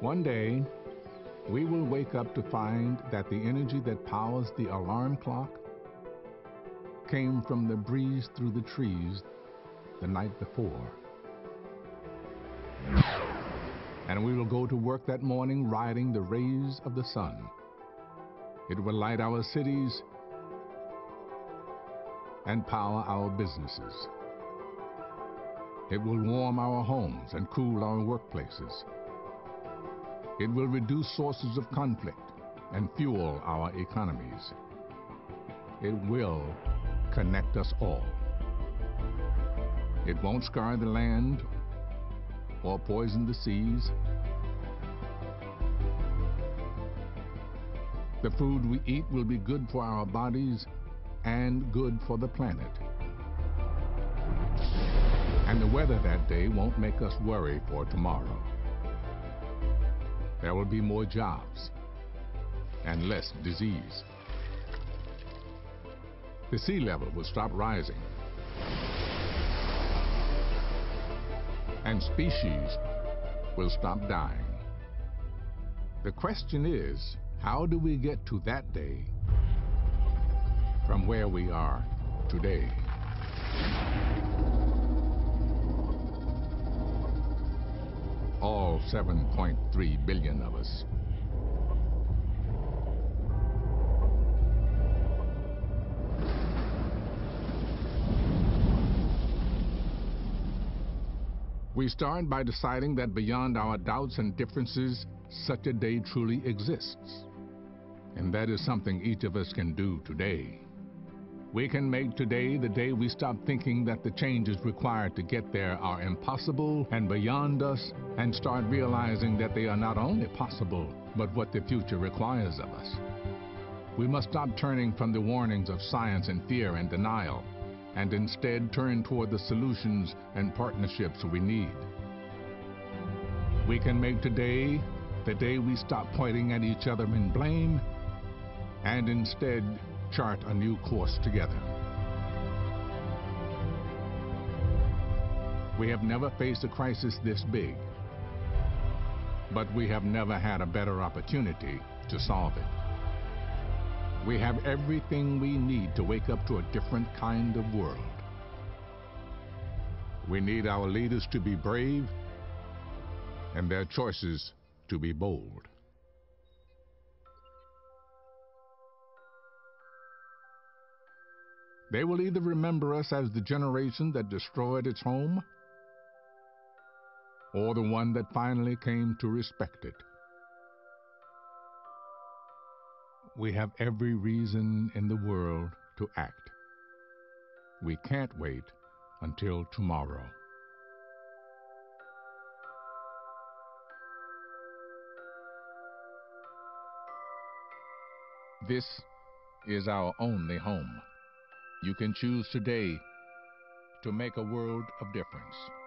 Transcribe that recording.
One day, we will wake up to find that the energy that powers the alarm clock came from the breeze through the trees the night before. And we will go to work that morning riding the rays of the sun. It will light our cities and power our businesses. It will warm our homes and cool our workplaces. It will reduce sources of conflict and fuel our economies. It will connect us all. It won't scar the land or poison the seas. The food we eat will be good for our bodies and good for the planet. And the weather that day won't make us worry for tomorrow. There will be more jobs and less disease. The sea level will stop rising. And species will stop dying. The question is, how do we get to that day from where we are today? All 7.3 billion of us. We start by deciding that beyond our doubts and differences, such a day truly exists. And that is something each of us can do today. We can make today the day we stop thinking that the changes required to get there are impossible and beyond us and start realizing that they are not only possible, but what the future requires of us. We must stop turning from the warnings of science and fear and denial and instead turn toward the solutions and partnerships we need. We can make today the day we stop pointing at each other in blame and instead chart a new course together. We have never faced a crisis this big, but we have never had a better opportunity to solve it. We have everything we need to wake up to a different kind of world. We need our leaders to be brave and their choices to be bold. They will either remember us as the generation that destroyed its home or the one that finally came to respect it. We have every reason in the world to act. We can't wait until tomorrow. This is our only home. You can choose today to make a world of difference.